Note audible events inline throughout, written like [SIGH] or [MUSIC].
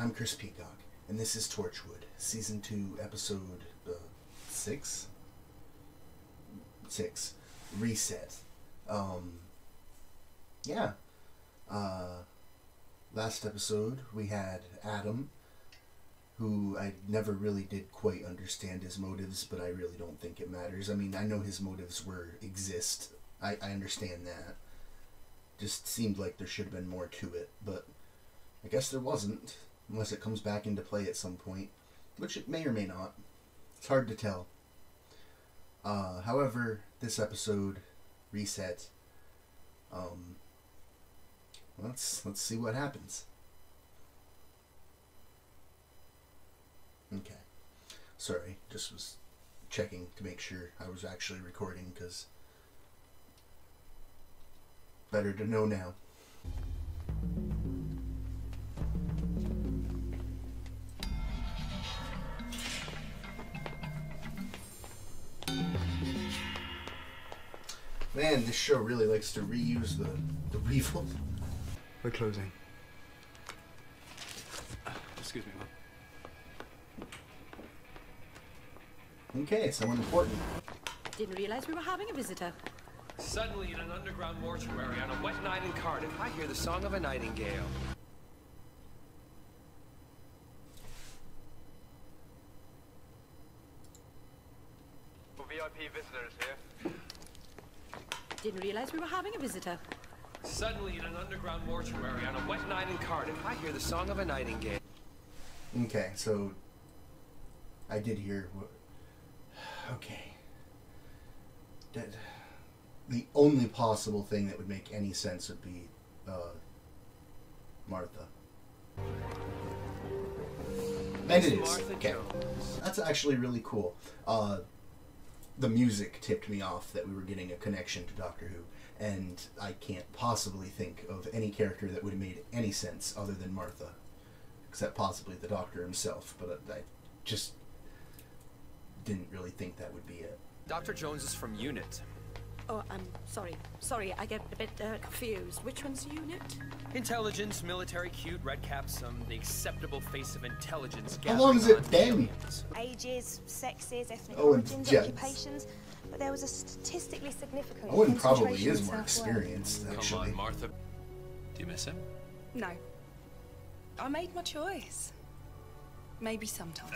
I'm Chris Peacock, and this is Torchwood, Season 2, Episode uh, 6? 6. Reset. Um, yeah. Uh, last episode, we had Adam, who I never really did quite understand his motives, but I really don't think it matters. I mean, I know his motives were exist. I, I understand that. Just seemed like there should have been more to it, but I guess there wasn't, unless it comes back into play at some point, which it may or may not. It's hard to tell. Uh, however, this episode, reset. Um, let's let's see what happens. Okay, sorry, just was checking to make sure I was actually recording because better to know now. Man, this show really likes to reuse the the refill. We're closing. Excuse me, Mum. Okay, someone important. Didn't realize we were having a visitor. Suddenly, in an underground mortuary on a wet night in Cardiff, I hear the song of a nightingale. VIP visitors here. Didn't realize we were having a visitor. Suddenly, in an underground mortuary on a wet night in Cardiff, I hear the song of a nightingale. Okay, so I did hear what. Okay. That the only possible thing that would make any sense would be uh, Martha. And it is. Okay. That's actually really cool. Uh, the music tipped me off that we were getting a connection to Doctor Who, and I can't possibly think of any character that would have made any sense other than Martha, except possibly the Doctor himself. But I, just didn't really think that would be it. Dr. Jones is from UNIT. Oh, I'm sorry. Sorry, I get a bit uh, confused. Which one's UNIT? Intelligence, military, cute, red caps, um, the acceptable face of intelligence. How long has it gathering been? ages, sexes, ethnic Oh, origins, gents. occupations, but there was a statistically significant Owen probably concentration is in more South Wales. experienced, Come on, Martha. Do you miss him? No. I made my choice. Maybe sometimes.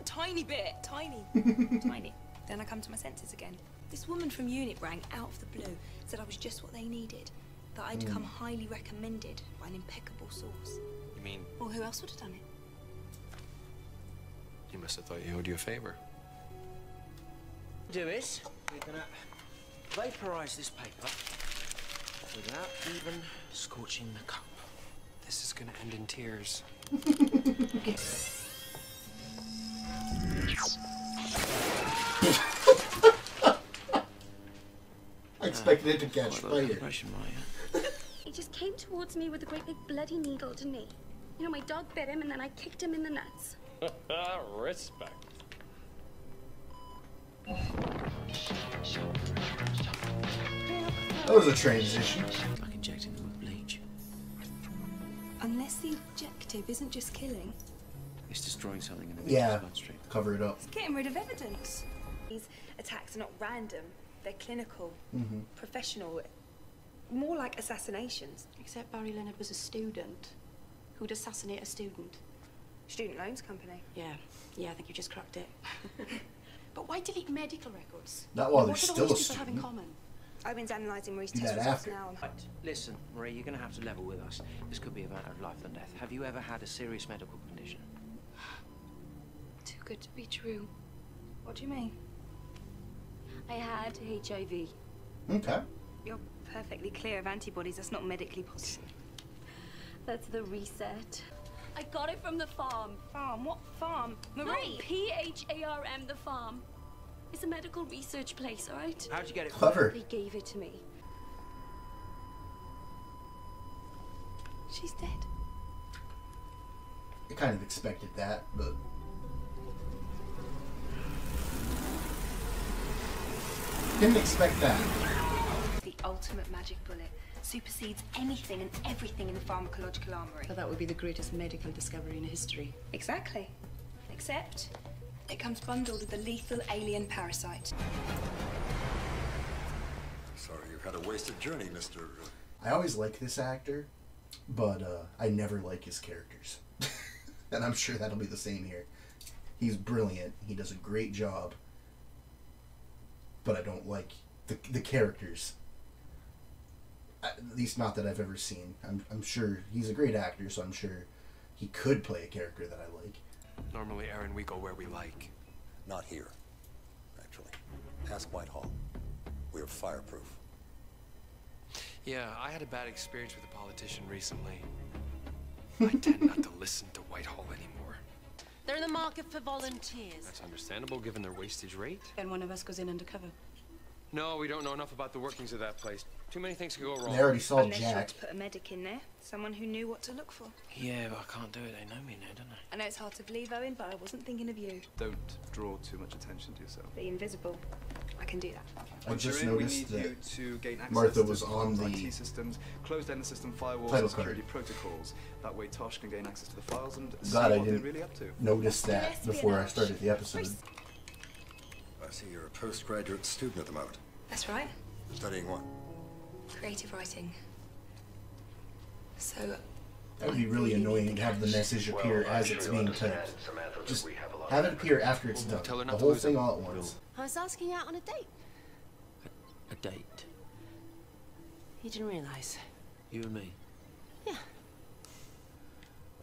A tiny bit, tiny, [LAUGHS] tiny. Then I come to my senses again. This woman from UNIT rang out of the blue, said I was just what they needed, that I'd hmm. come highly recommended by an impeccable source. You mean Well, who else would have done it? you must have thought he owed you a favor? do is we're gonna uh, vaporize this paper without even scorching the cup. This is gonna end in tears. I [LAUGHS] [LAUGHS] expected it to catch Quite a lot of fire. [LAUGHS] He just came towards me with a great big bloody needle, didn't he? You know, my dog bit him and then I kicked him in the nuts. [LAUGHS] Respect. That was a transition. Like injecting them with bleach. Unless the objective isn't just killing, It's destroying something in the Yeah. bloodstream. Cover it up. it's getting rid of evidence. These attacks are not random, they're clinical, Mm-hmm. professional, more like assassinations. Except Barry Leonard was a student. Who'd assassinate a student? Student loans company. Yeah, yeah, I think you just cracked it. [LAUGHS] but why delete medical records? Not while What they're do still all a these people have in student. common? Owen's analysing Marie's Do test that results after. now. Right, listen, Marie, you're going to have to level with us. This could be a matter of life and death. Have you ever had a serious medical condition? Too good to be true. What do you mean? I had HIV. Okay. You're perfectly clear of antibodies. That's not medically possible. That's the reset. I got it from the farm. Farm? What farm? No, Marie! P H A R M, the farm. It's a medical research place, all right? How'd you get it? Clever. They gave it to me. She's dead. I kind of expected that, but didn't expect that. The ultimate magic bullet. supersedes anything and everything in the pharmacological armory. So that would be the greatest medical discovery in history. Exactly. Except it comes bundled with a lethal alien parasite. Sorry you've had a wasted journey, Mr. I always like this actor, but uh, I never like his characters. [LAUGHS] and I'm sure that'll be the same here. He's brilliant. He does a great job. But I don't like the, the characters. At least not that I've ever seen. I'm, I'm sure he's a great actor, so I'm sure he could play a character that I like. Normally, Aaron, we go where we like. Not here, actually. Ask Whitehall. We're fireproof. Yeah, I had a bad experience with a politician recently. I tend not to listen to Whitehall anymore. They're in the market for volunteers. That's understandable given their wastage rate. Then one of us goes in undercover. No, we don't know enough about the workings of that place. Too many things could go wrong. They already saw and they're sure Jack. to put a medic in there, someone who knew what to look for. Yeah, but I can't do it. They know me now, don't they? I know it's hard to believe, Owen, but I wasn't thinking of you. Don't draw too much attention to yourself. Be invisible. I can do that. I just in, noticed need you that to gain access Martha to was on the IT systems, close down the system firewalls title and security protocols. That way Tosh can gain access to the files and see Glad I what they're didn't really up to. notice that before I started the episode. I see you're a postgraduate student at the moment. That's right. Studying what? Creative writing. So, That would be really annoying to have the message appear as it's being typed. Just have it appear after it's done. tell her The not to whole lose thing it. all at once. I was asking you out on a date. A date. You didn't realise. You and me. Yeah.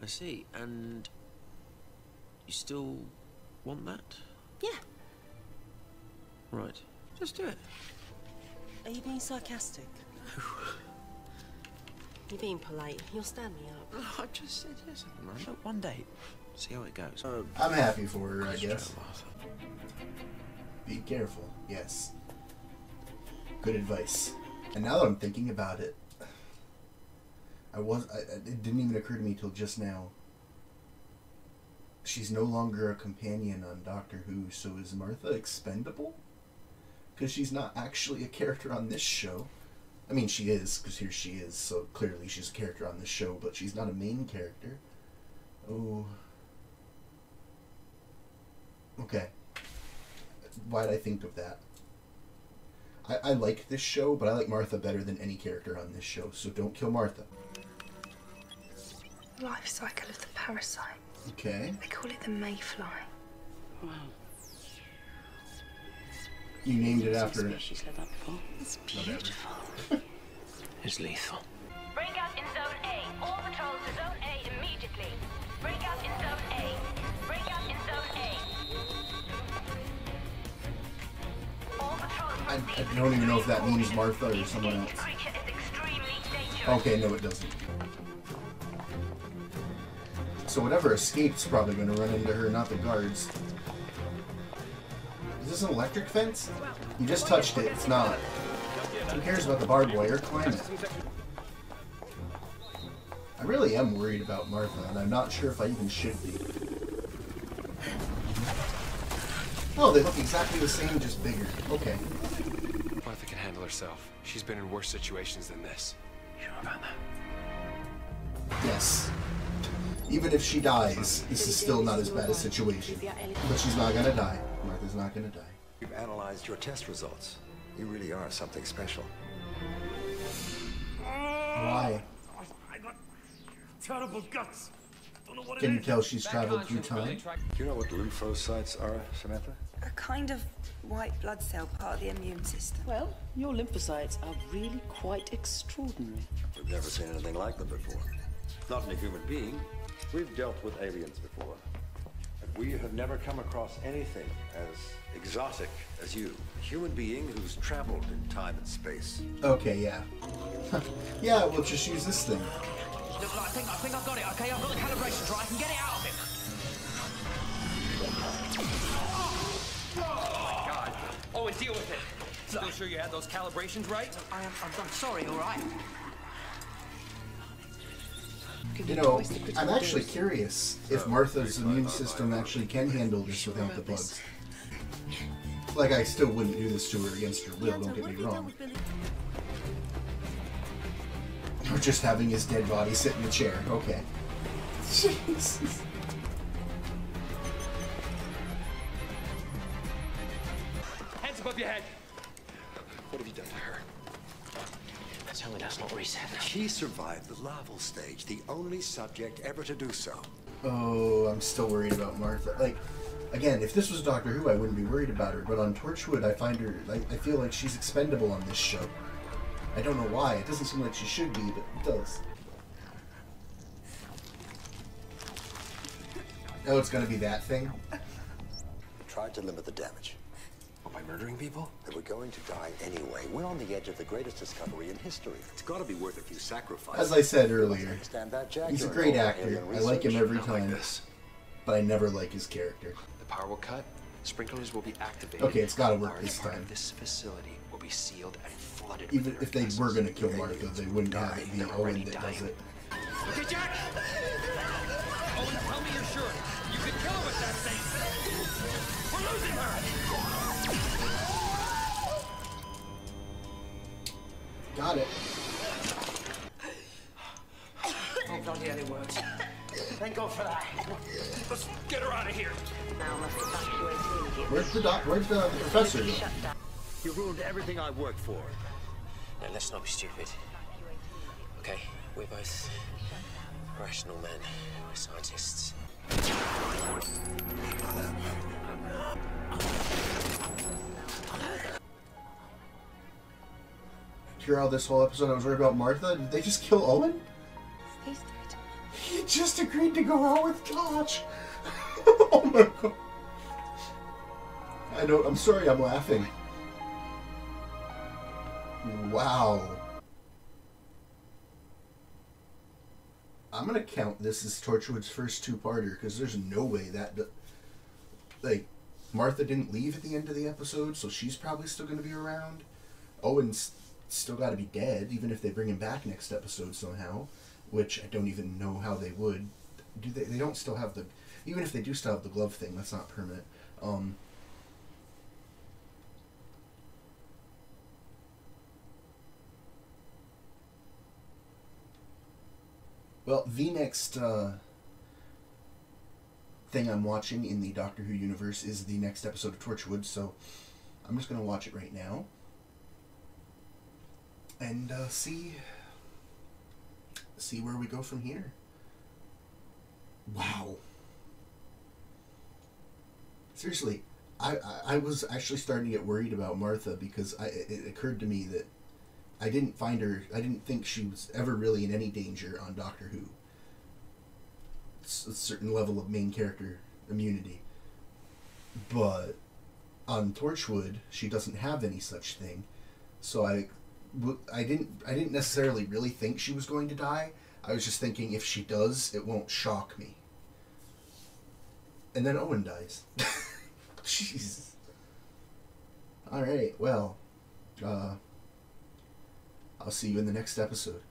I see. And you still want that? Yeah. Right. Just do it. Are you being sarcastic? No. You're being polite. You'll stand me up. I just said yes. Man. Look, one date. See how it goes. Oh, I'm happy for her, I concentrate guess. Be careful. Yes. Good advice. And now that I'm thinking about it, I was I- it didn't even occur to me till just now. She's no longer a companion on Doctor Who, so is Martha expendable? Because she's not actually a character on this show. I mean, she is, because here she is, so clearly she's a character on this show, but she's not a main character. Oh. Okay. Why'd I think of that? I, I like this show, but I like Martha better than any character on this show, so don't kill Martha. life cycle of the parasite. Okay. They call it the mayfly. Wow. You named it after it. She's had that before. It's beautiful. [LAUGHS] It's lethal. I, don't even know if that means Martha or someone else. Okay, no, it doesn't. So whatever escaped's probably going to run into her, not the guards. Is this an electric fence? You just touched it. It's not. Who cares about the barbed wire? Climb it. I really am worried about Martha, and I'm not sure if I even should be. Oh, they look exactly the same, just bigger. Okay. Martha can handle herself. She's been in worse situations than this. Sure about that? Yes. Even if she dies, this is still not as bad a situation. But she's not gonna die. Martha's not gonna die. We've analyzed your test results. You really are something special. Why? I got terrible guts. Don't know what Can it you is. tell she's traveled through time? Do you know what lymphocytes are, Samantha? A kind of white blood cell, part of the immune system. Well, your lymphocytes are really quite extraordinary. We've never seen anything like them before. Not in a human being. We've dealt with aliens before. But we have never come across anything as exotic as you. A human being who's traveled in time and space. Okay, yeah. [LAUGHS] yeah, we'll just use this thing. Look, I think I think I've got it. Okay, I've got the calibration right. I can get it out of him. And deal with it. Still sure you had those calibrations right? I am. I'm, I'm sorry. All right. You know, I'm actually curious if Martha's immune system actually can handle this without the bugs. Like, I still wouldn't do this to her against her will, don't get me wrong. Or just having his dead body sit in the chair. Okay. [LAUGHS] Jesus. Hands your head. What have you done to her? Tell me that's not reset. She survived the larval stage, the only subject ever to do so. Oh, I'm still worried about Martha. Like, again, if this was Doctor Who, I wouldn't be worried about her. But on Torchwood, I find her. I, I feel like she's expendable on this show. I don't know why. It doesn't seem like she should be, but it does. Oh, it's gonna be that thing. Tried to limit the damage. By murdering people? They were going to die anyway. We're on the edge of the greatest discovery in history. It's got to be worth a few sacrifices. As I said You must earlier, understand that, Jack. he's a great actor. I like him every Not like time, this. but I never like his character. The power will cut. Sprinklers will be activated. Okay, it's gotta work this time. This facility will be sealed and flooded. Even if they were gonna kill Martha, they wouldn't have it be They're Owen already that does dying. it. Okay, Jack! Owen, tell me you're sure. You can kill her with that thing! We're losing her! Got it. Oh, bloody hell, it worked. Thank God for that. Let's get her out of here! Where's the doc? Where's the professor? though? You ruined everything I worked for. Now, let's not be stupid. Okay, we're both rational men. We're scientists. Throughout this whole episode, I was worried about Martha. Did they just kill Owen? He just agreed to go out with Tosh. [LAUGHS] oh my god. I know. I'm sorry. I'm laughing. Wow. I'm gonna count this as Torchwood's first two-parter because there's no way that, like, Martha didn't leave at the end of the episode, so she's probably still gonna be around. Owen's still got to be dead, even if they bring him back next episode somehow, which I don't even know how they would. Do they? They don't still have the. Even if they do still have the glove thing, that's not permanent. Um. Well, the next uh, thing I'm watching in the Doctor Who universe is the next episode of Torchwood, so I'm just gonna watch it right now and uh, see see where we go from here. Wow. Seriously, I, I, I was actually starting to get worried about Martha because I, it occurred to me that I didn't find her, I didn't think she was ever really in any danger on Doctor Who. It's a certain level of main character immunity. But on Torchwood, she doesn't have any such thing. So I I didn't I didn't necessarily really think she was going to die. I was just thinking if she does, it won't shock me. And then Owen dies. [LAUGHS] Jeez. All right. Well, uh, I'll see you in the next episode.